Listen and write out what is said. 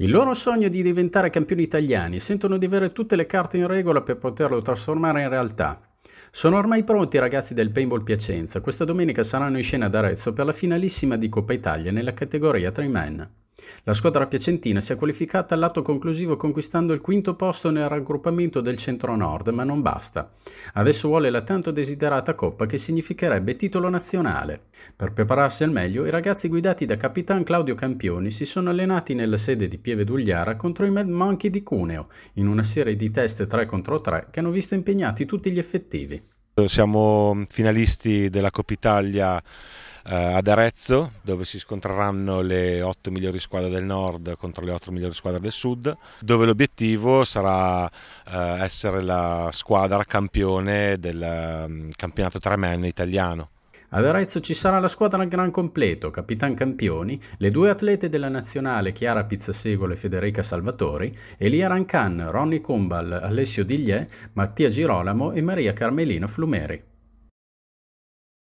Il loro sogno è di diventare campioni italiani e sentono di avere tutte le carte in regola per poterlo trasformare in realtà. Sono ormai pronti i ragazzi del Paintball Piacenza. Questa domenica saranno in scena ad Arezzo per la finalissima di Coppa Italia nella categoria 3 men. La squadra piacentina si è qualificata all'atto conclusivo conquistando il quinto posto nel raggruppamento del centro-nord, ma non basta. Adesso vuole la tanto desiderata coppa che significherebbe titolo nazionale. Per prepararsi al meglio, i ragazzi guidati da capitan Claudio Campioni si sono allenati nella sede di Pieve d'Ugliara contro i Mad Monkey di Cuneo, in una serie di test 3 contro 3 che hanno visto impegnati tutti gli effettivi. Siamo finalisti della Coppa Italia ad Arezzo dove si scontreranno le 8 migliori squadre del nord contro le 8 migliori squadre del sud dove l'obiettivo sarà eh, essere la squadra campione del um, campionato 3 men italiano. Ad Arezzo ci sarà la squadra gran completo, Capitan Campioni, le due atlete della nazionale Chiara Pizzasegolo e Federica Salvatori, Elia Rancan, Ronny Combal, Alessio Digliè, Mattia Girolamo e Maria Carmelina Flumeri.